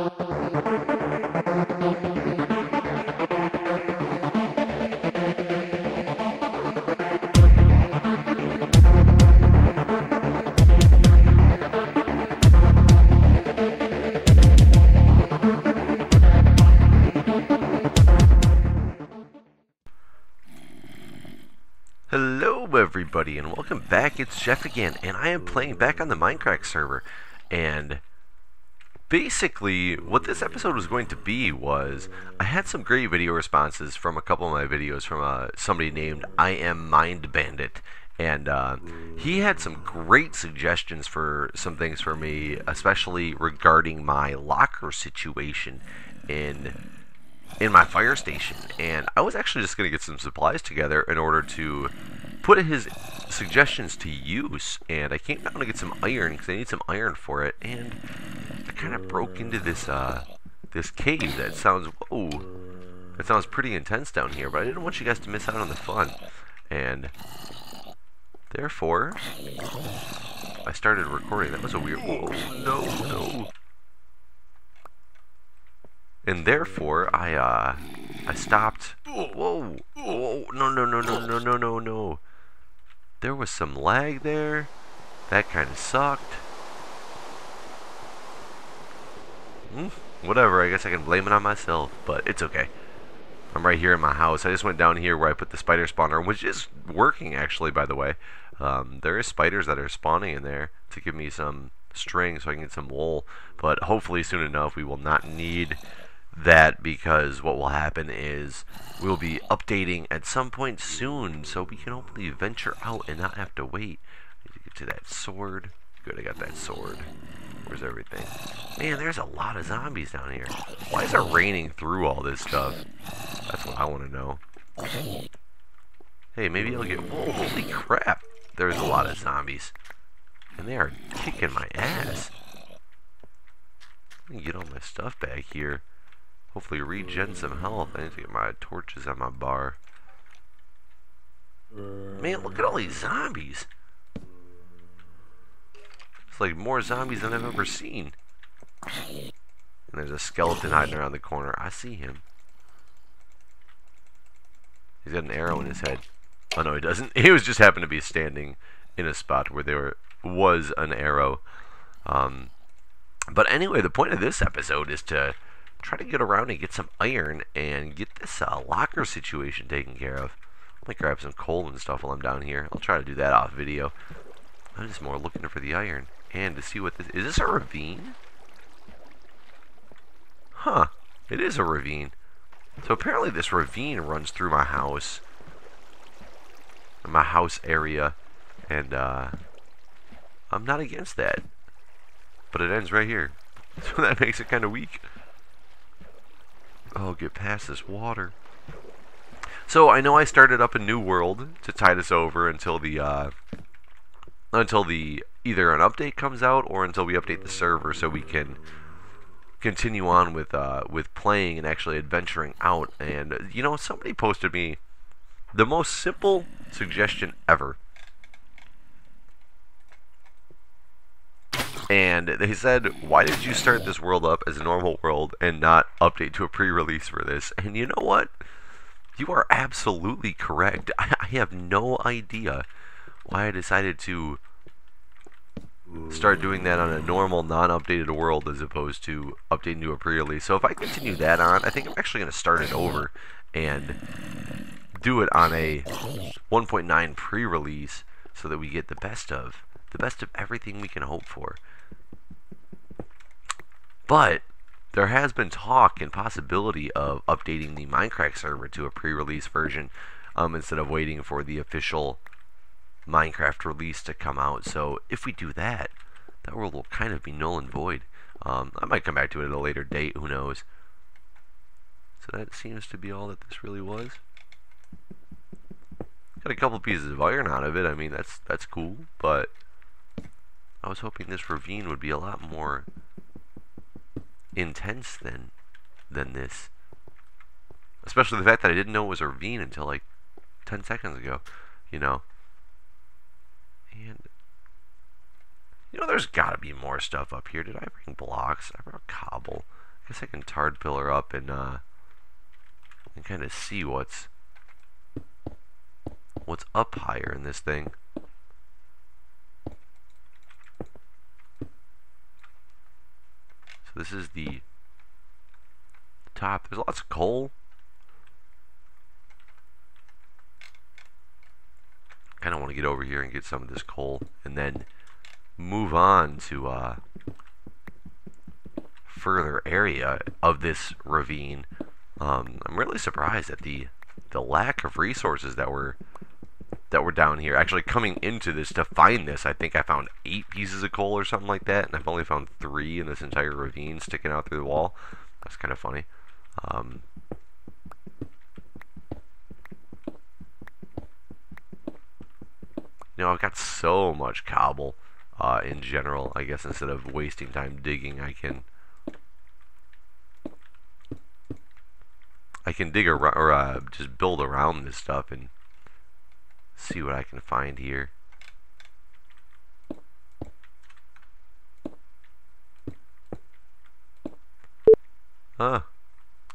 Hello everybody and welcome back, it's Jeff again, and I am playing back on the Minecraft server, and basically what this episode was going to be was, I had some great video responses from a couple of my videos from uh, somebody named I Am Mind Bandit, and uh, he had some great suggestions for some things for me, especially regarding my locker situation in in my fire station, and I was actually just going to get some supplies together in order to put his suggestions to use. And I came down to get some iron because I need some iron for it, and I kind of broke into this uh, this cave that sounds whoa, that sounds pretty intense down here. But I didn't want you guys to miss out on the fun, and therefore I started recording. That was a weird. Whoa, no, no and therefore I uh I stopped. Whoa, whoa, no, no, no, no, no, no, no, no. There was some lag there. That kind of sucked. Hmm, whatever. I guess I can blame it on myself, but it's okay. I'm right here in my house. I just went down here where I put the spider spawner, which is working actually, by the way. Um, there is spiders that are spawning in there to give me some string so I can get some wool, but hopefully soon enough we will not need that because what will happen is we'll be updating at some point soon so we can hopefully venture out and not have to wait. To get to that sword. Good, I got that sword. Where's everything? Man, there's a lot of zombies down here. Why is it raining through all this stuff? That's what I want to know. Hey, maybe I'll get... Whoa, holy crap. There's a lot of zombies. And they are kicking my ass. Let me get all my stuff back here. Hopefully regen some health. I need to get my torches on my bar. Man, look at all these zombies. Like more zombies than I've ever seen. And there's a skeleton hiding around the corner. I see him. He's got an arrow in his head. Oh no, he doesn't. He was just happened to be standing in a spot where there was an arrow. Um, but anyway, the point of this episode is to try to get around and get some iron and get this uh, locker situation taken care of. I might grab some coal and stuff while I'm down here. I'll try to do that off video. I'm just more looking for the iron and to see what this is. This a ravine? Huh. It is a ravine. So apparently this ravine runs through my house. My house area. And uh, I'm not against that. But it ends right here. So that makes it kind of weak. Oh, get past this water. So I know I started up a new world to tide us over until the uh, until the either an update comes out or until we update the server so we can continue on with uh, with playing and actually adventuring out. And you know, somebody posted me the most simple suggestion ever. and they said, "Why did you start this world up as a normal world and not update to a pre-release for this?" And you know what? You are absolutely correct. I have no idea why I decided to start doing that on a normal, non-updated world as opposed to updating to a pre-release. So if I continue that on, I think I'm actually going to start it over and do it on a 1.9 pre-release so that we get the best of the best of everything we can hope for. But there has been talk and possibility of updating the Minecraft server to a pre-release version um, instead of waiting for the official Minecraft release to come out. So if we do that, that world will kind of be null and void. Um, I might come back to it at a later date, who knows. So that seems to be all that this really was. Got a couple pieces of iron out of it. I mean, that's that's cool, but I was hoping this ravine would be a lot more intense than than this. Especially the fact that I didn't know it was a ravine until like 10 seconds ago, you know. And you know there's got to be more stuff up here. Did I bring blocks? I brought cobble. I guess I can tard pillar up and uh, and kind of see what's what's up higher in this thing. So this is the top. There's lots of coal. Kind of want to get over here and get some of this coal and then move on to uh, further area of this ravine. Um, I'm really surprised at the the lack of resources that were that were down here. Actually, coming into this to find this, I think I found eight pieces of coal or something like that, and I've only found three in this entire ravine sticking out through the wall. That's kind of funny. Um, you know, I've got so much cobble uh, in general. I guess instead of wasting time digging, I can I can dig around or uh, just build around this stuff and see what I can find here. Huh.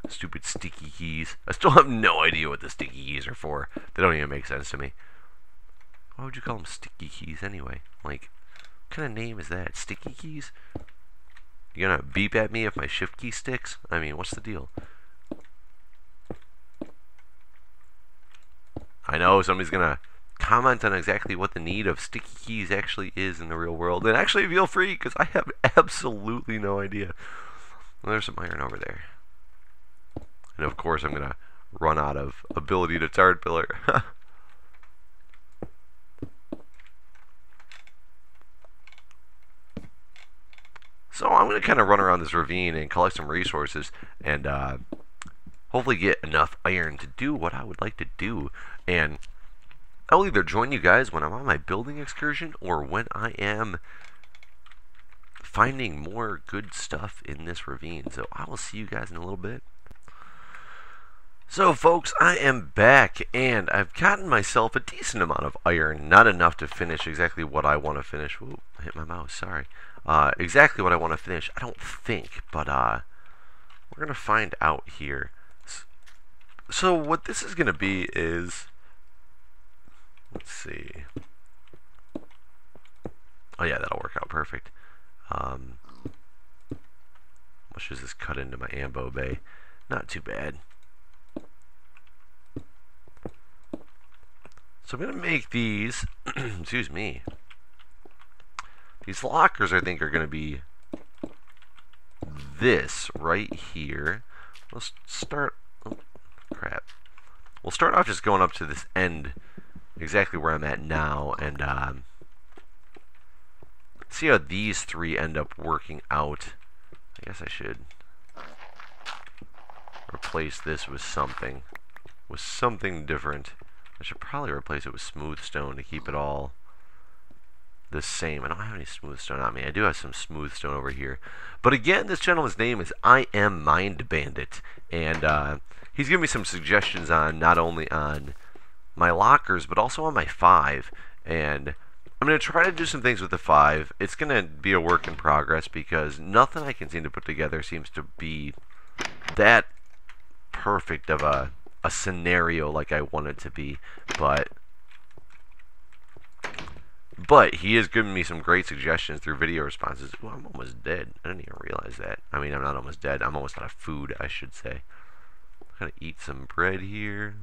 Stupid sticky keys. I still have no idea what the sticky keys are for. They don't even make sense to me. Why would you call them sticky keys anyway? Like, kind of name is that? Sticky keys? You gonna beep at me if my shift key sticks? I mean, what's the deal? I know somebody's gonna comment on exactly what the need of sticky keys actually is in the real world. And actually feel free, because I have absolutely no idea. Well, there's some iron over there. And of course I'm to run out of ability to tard pillar. so I'm going to kind of run around this ravine and collect some resources and uh, hopefully get enough iron to do what I would like to do. And I will either join you guys when I'm on my building excursion or when I am finding more good stuff in this ravine. So I will see you guys in a little bit. So folks, I am back and I've gotten myself a decent amount of iron. Not enough to finish exactly what I want to finish. Ooh, I hit my mouse, sorry. Uh, exactly what I want to finish, I don't think, but uh, we're going to find out here. So what this is going to be is Let's see. Oh yeah, that'll work out perfect. Um, much does this cut into my ambo bay? Not too bad. So I'm going to make these, excuse me, these lockers I think are going to be this right here. Let's start, oh, crap. We'll start off just going up to this end exactly where I'm at now and um, see how these three end up working out. I guess I should replace this with something, with something different. I should probably replace it with smooth stone to keep it all the same. I don't have any smooth stone on me. I do have some smooth stone over here. But again, this gentleman's name is I Am Mind Bandit. And uh, he's giving me some suggestions on not only on my lockers, but also on my 5. And I'm going to try to do some things with the 5. It's going to be a work in progress because nothing I can seem to put together seems to be that perfect of a, a scenario like I want it to be. But but he has given me some great suggestions through video responses. I'm almost dead. I didn't even realize that. I mean, I'm not almost dead. I'm almost out of food, I should say. I'm going to eat some bread here.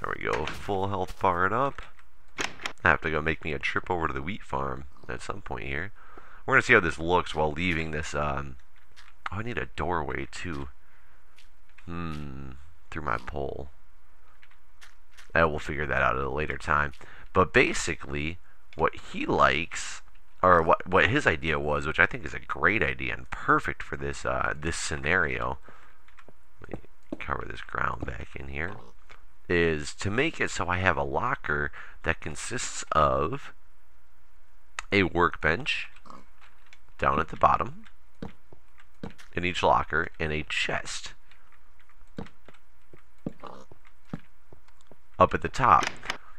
There we go, full health barred up. I have to go make me a trip over to the wheat farm at some point here. We're going to see how this looks while leaving this, um, oh, I need a doorway too. Hmm, through my pole. I will figure that out at a later time. But basically, what he likes, or what what his idea was, which I think is a great idea and perfect for this uh, this scenario. Let me cover this ground back in here is to make it so I have a locker that consists of a workbench down at the bottom in each locker and a chest up at the top.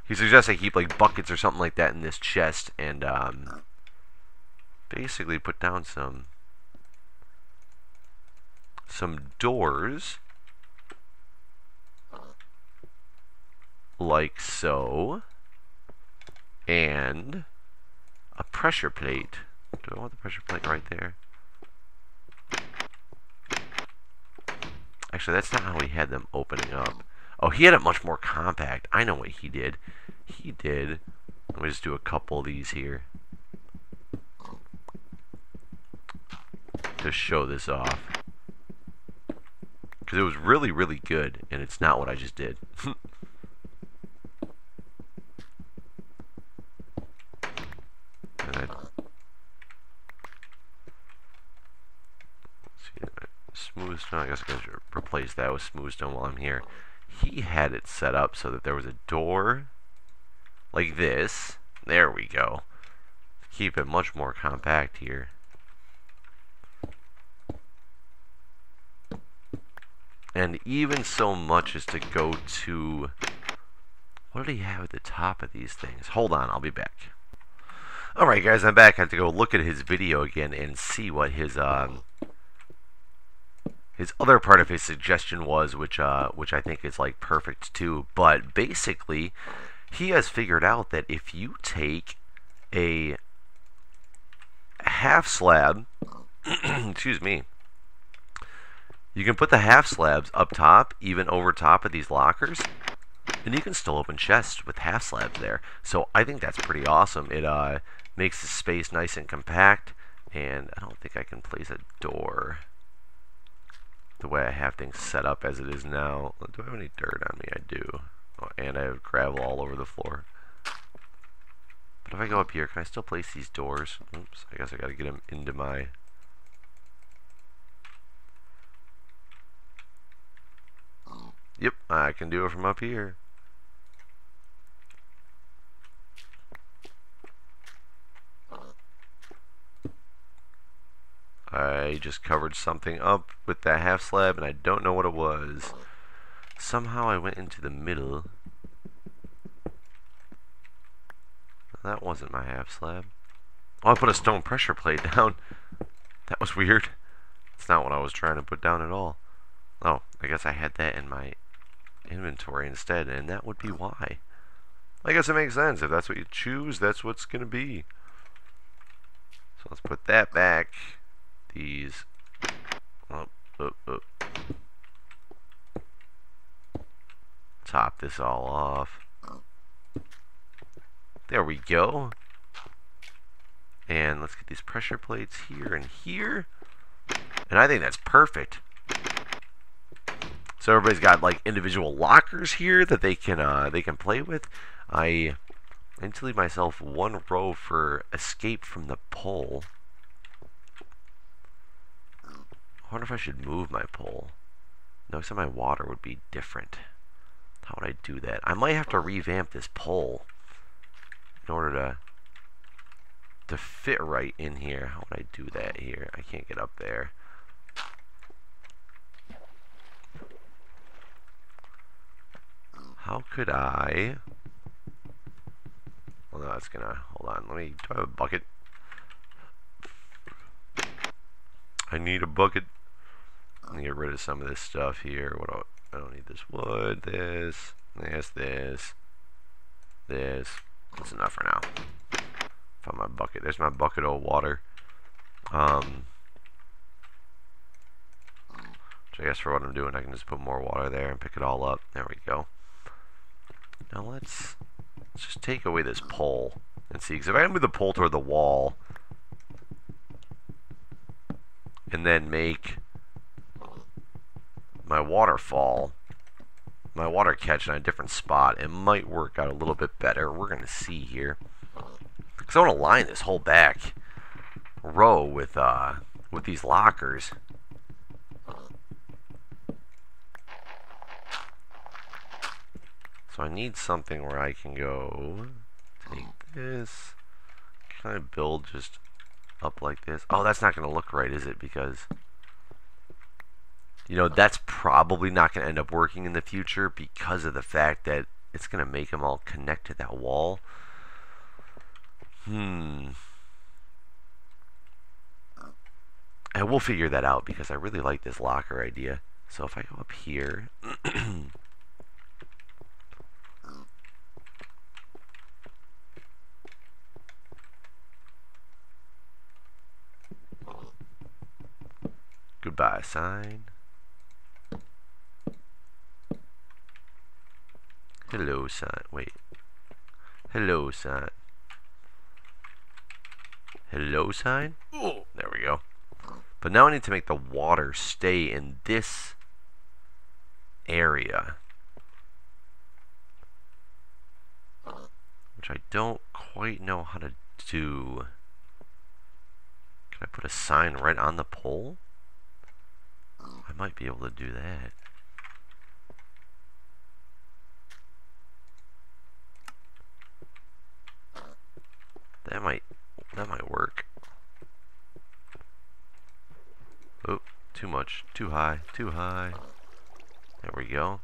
He suggests I keep like buckets or something like that in this chest and um, basically put down some some doors like so and a pressure plate. Do I want the pressure plate right there? Actually, that's not how we had them opening up. Oh, he had it much more compact. I know what he did. He did. Let me just do a couple of these here. To show this off. Because it was really, really good, and it's not what I just did. smooth stone. I guess I could replace that with smooth stone while I'm here. He had it set up so that there was a door like this. There we go. Keep it much more compact here. And even so much as to go to... What did he have at the top of these things? Hold on, I'll be back. Alright guys, I'm back. I have to go look at his video again and see what his um, his other part of his suggestion was, which uh, which I think is like perfect too. But basically, he has figured out that if you take a half slab, excuse me, you can put the half slabs up top, even over top of these lockers, and you can still open chests with half slabs there. So I think that's pretty awesome. It uh, makes the space nice and compact, and I don't think I can place a door the way I have things set up as it is now. Do I have any dirt on me? I do. Oh, and I have gravel all over the floor. But if I go up here, can I still place these doors? Oops, I guess I gotta get them into my... Yep, I can do it from up here. I just covered something up with that half slab and I don't know what it was. Somehow I went into the middle. That wasn't my half slab. Oh, I put a stone pressure plate down. That was weird. It's not what I was trying to put down at all. Oh, I guess I had that in my inventory instead, and that would be why. I guess it makes sense. If that's what you choose, that's what's going to be. So let's put that back these up, up. Top this all off. There we go. And let's get these pressure plates here and here. And I think that's perfect. So everybody's got like individual lockers here that they can uh, they can play with. I need to leave myself one row for escape from the pole. I wonder if I should move my pole. No, except my water would be different. How would I do that? I might have to revamp this pole in order to to fit right in here. How would I do that here? I can't get up there. How could I... Well, no, it's gonna... Hold on. Let me... Do I have a bucket? I need a bucket. Get rid of some of this stuff here. What I don't need this wood, this, this, this, this. That's enough for now. Found my bucket. There's my bucket of water. Um, so I guess for what I'm doing, I can just put more water there and pick it all up. There we go. Now let's, let's just take away this pole and see. Because if I move the pole toward the wall, and then make my waterfall, my water catch in a different spot, it might work out a little bit better. We're going to see here. Because I want to line this whole back row with, uh, with these lockers. So I need something where I can go, take this, can I build just up like this? Oh, that's not going to look right, is it? Because you know, that's probably not going to end up working in the future because of the fact that it's going to make them all connect to that wall. Hmm. And we'll figure that out because I really like this locker idea. So if I go up here... Goodbye sign. Hello sign. Wait. Hello sign. Hello sign? There we go. But now I need to make the water stay in this area. Which I don't quite know how to do. Can I put a sign right on the pole? I might be able to do that. That might that might work. Oh, too much. Too high. Too high. There we go.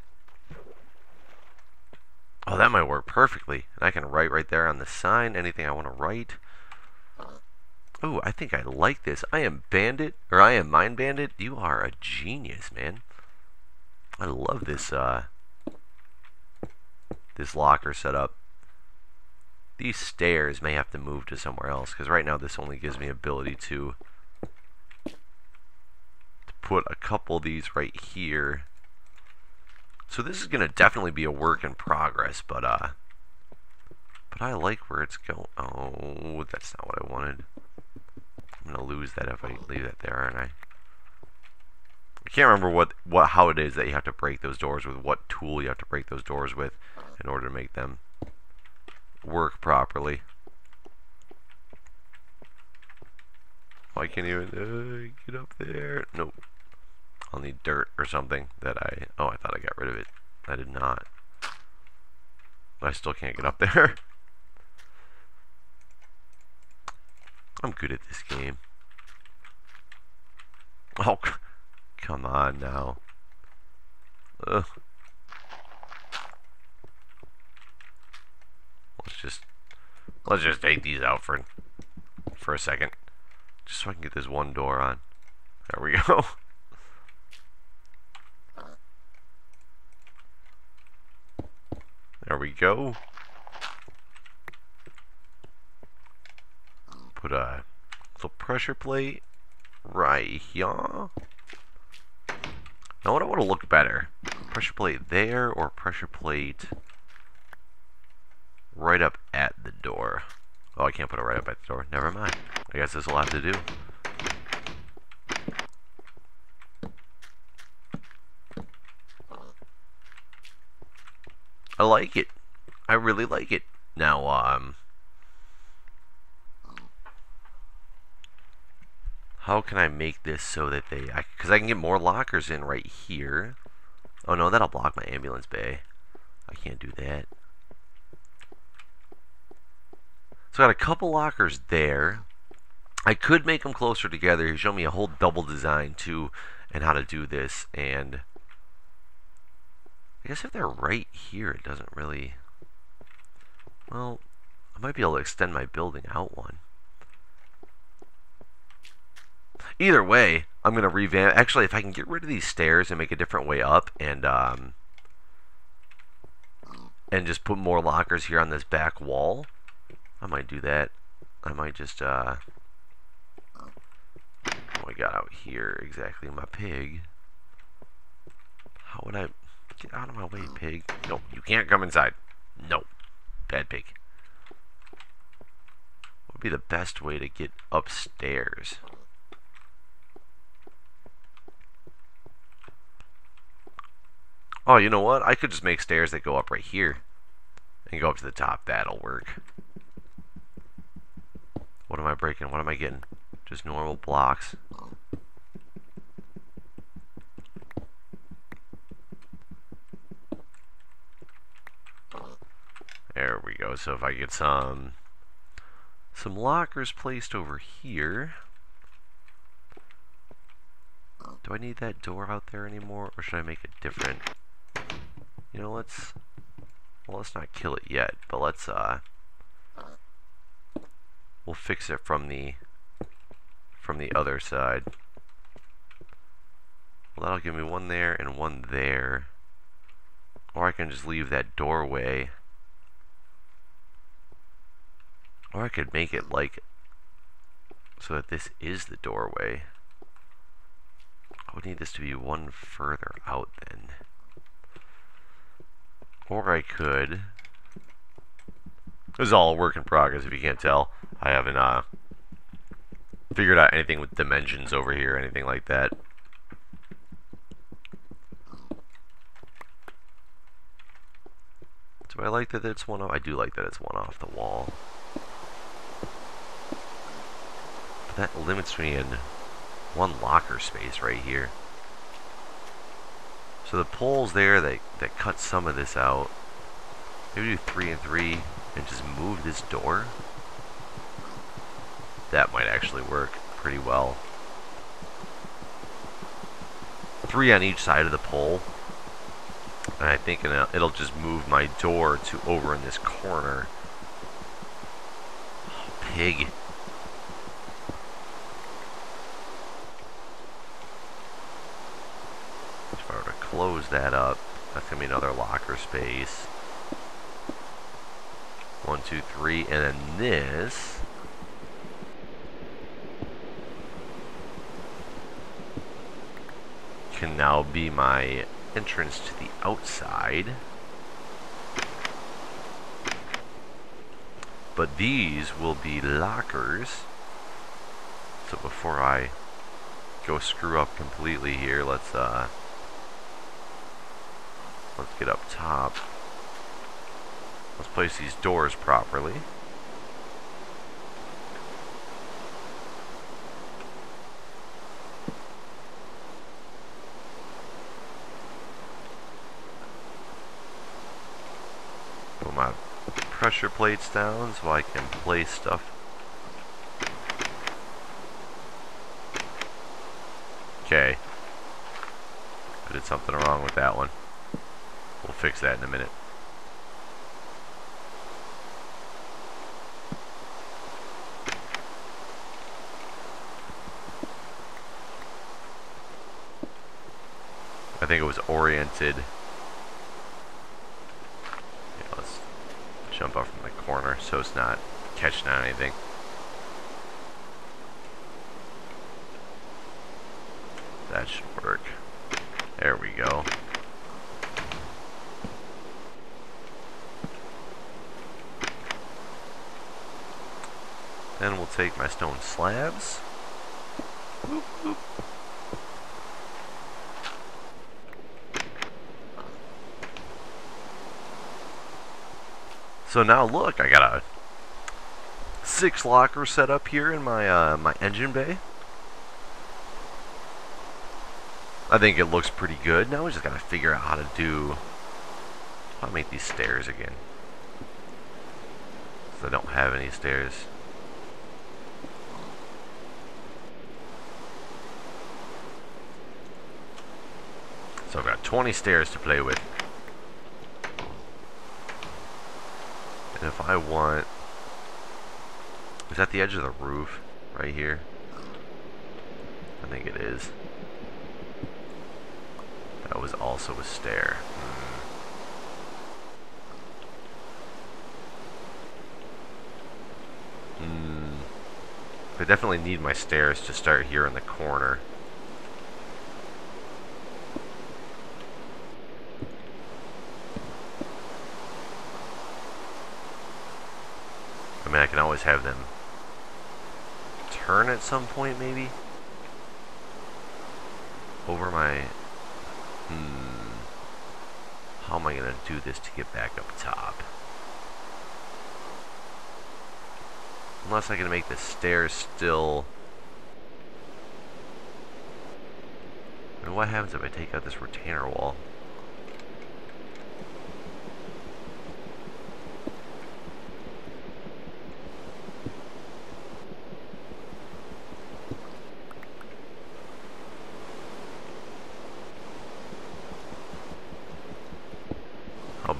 Oh, that might work perfectly. And I can write right there on the sign anything I want to write. Oh, I think I like this. I am Bandit, or I am Mind Bandit. You are a genius, man. I love this, uh, this locker setup. These stairs may have to move to somewhere else, because right now this only gives me ability to, to put a couple of these right here. So this is going to definitely be a work in progress, but, uh, but I like where it's going. Oh, that's not what I wanted. I'm gonna lose that if I leave that there, aren't I? I can't remember what, what how it is that you have to break those doors with, what tool you have to break those doors with in order to make them work properly. I can't even uh, get up there. Nope. I'll need dirt or something that I... Oh, I thought I got rid of it. I did not. I still can't get up there. I'm good at this game. Oh, come on now. Ugh. Let's just let's just take these out for for a second, just so I can get this one door on. There we go. There we go. put a little pressure plate right here. Now what I want to look better? Pressure plate there or pressure plate right up at the door? Oh, I can't put it right up at the door. Never mind. I guess this will have to do. I like it. I really like it. Now, um, How can I make this so that they... Because I, I, can get more lockers in right here. Oh no, that'll block my ambulance bay. I can't do that. So I got a couple lockers there. I could make them closer together. He showed me a whole double design too and how to do this. And I guess if they're right here, it doesn't really... Well, I might be able to extend my building out one. Either way, I'm going to revamp. Actually, if I can get rid of these stairs and make a different way up and um, and just put more lockers here on this back wall, I might do that. I might just, uh, oh, I got out here exactly? My pig. How would I, get out of my way, pig. No, you can't come inside. No, bad pig. What would be the best way to get upstairs? Oh, you know what? I could just make stairs that go up right here. And go up to the top. That'll work. What am I breaking? What am I getting? Just normal blocks. There we go. So if I get some some lockers placed over here. Do I need that door out there anymore? Or should I make it different? You know, let's... Well, let's not kill it yet, but let's, uh... We'll fix it from the... From the other side. Well, that'll give me one there and one there. Or I can just leave that doorway. Or I could make it like so that this is the doorway. I would need this to be one further out then. Or I could... This is all a work in progress if you can't tell. I haven't uh, figured out anything with dimensions over here, anything like that. Do I like that it's one off? I do like that it's one off the wall. But that limits me in one locker space right here. So the poles there that, that cut some of this out. Maybe do three and three and just move this door. That might actually work pretty well. Three on each side of the pole. And I think it'll just move my door to over in this corner. Oh, pig. If I were to close that up, that's going to be another locker space. One, two, three, and then this... can now be my entrance to the outside. But these will be lockers. So before I go screw up completely here, let's uh let's get up top. Let's place these doors properly. Pressure plates down so I can place stuff. Okay. I did something wrong with that one. We'll fix that in a minute. I think it was oriented jump off from the corner so it's not catching on anything. That should work. There we go. Then we'll take my stone slabs. Whoop, whoop. So now look, I got a six locker set up here in my uh, my engine bay. I think it looks pretty good. Now we just gotta figure out how to do how to make these stairs again. Cause I don't have any stairs. So I've got 20 stairs to play with. If I want... Is that the edge of the roof? Right here? I think it is. That was also a stair. Hmm. Hmm. I definitely need my stairs to start here in the corner. mean, I can always have them turn at some point, maybe? Over my... Hmm... How am I going to do this to get back up top? Unless I can make the stairs still... Mean, what happens if I take out this retainer wall?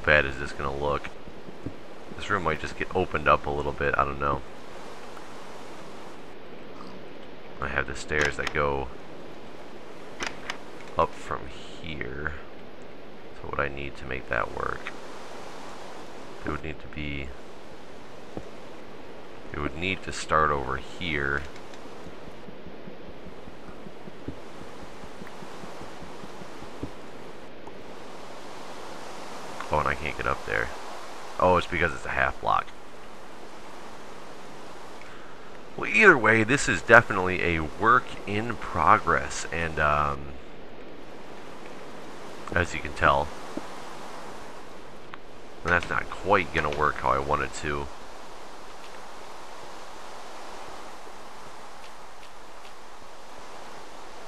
bad is going to look? This room might just get opened up a little bit. I don't know. I have the stairs that go up from here. So what I need to make that work, it would need to be, it would need to start over here. And I can't get up there. Oh, it's because it's a half block. Well, either way, this is definitely a work in progress, and um, as you can tell, that's not quite going to work how I wanted to.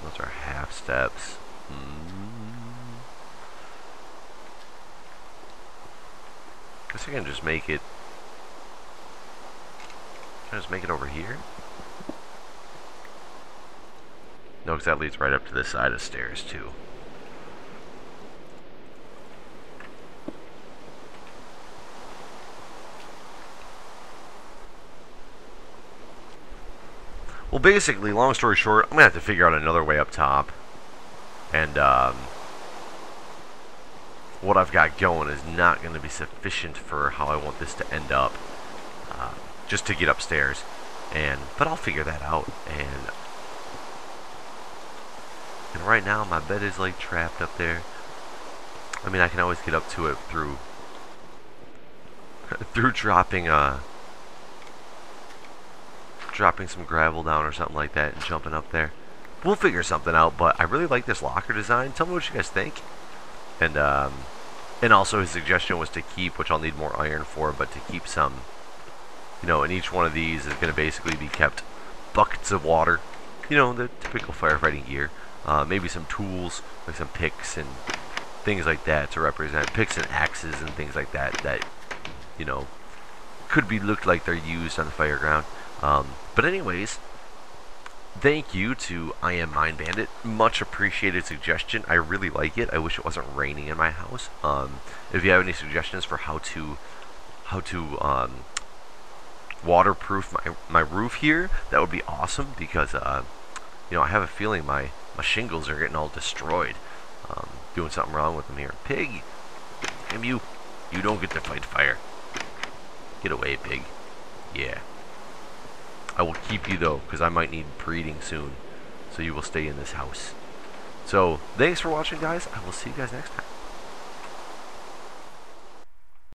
Those are half steps. Guess I can just make it can I just make it over here? No, because that leads right up to this side of stairs, too. Well, basically, long story short, I'm going to have to figure out another way up top. And, um, what I've got going is not going to be sufficient for how I want this to end up. Uh, just to get upstairs. And but I'll figure that out. And and right now my bed is like trapped up there. I mean I can always get up to it through through dropping uh dropping some gravel down or something like that and jumping up there. We'll figure something out, but I really like this locker design. Tell me what you guys think. And um and also his suggestion was to keep, which I'll need more iron for, but to keep some you know, and each one of these is going to basically be kept buckets of water. You know, the typical firefighting gear. Uh, maybe some tools, like some picks and things like that to represent picks and axes and things like that that, you know, could be looked like they're used on the fireground. Um, but anyways, thank you to I Am Mind Bandit. Much appreciated suggestion. I really like it. I wish it wasn't raining in my house. Um, if you have any suggestions for how to how to um, waterproof my, my roof here, that would be awesome because, uh, you know, I have a feeling my, my shingles are getting all destroyed. Um, doing something wrong with them here. Pig! Damn you! You don't get to fight fire. Get away, pig. Yeah. I will keep you, though, because I might need breeding soon. So you will stay in this house. So, thanks for watching, guys. I will see you guys next time.